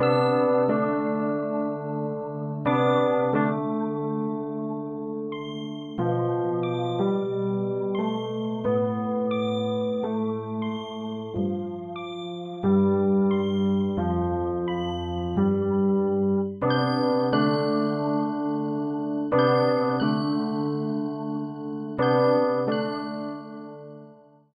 Música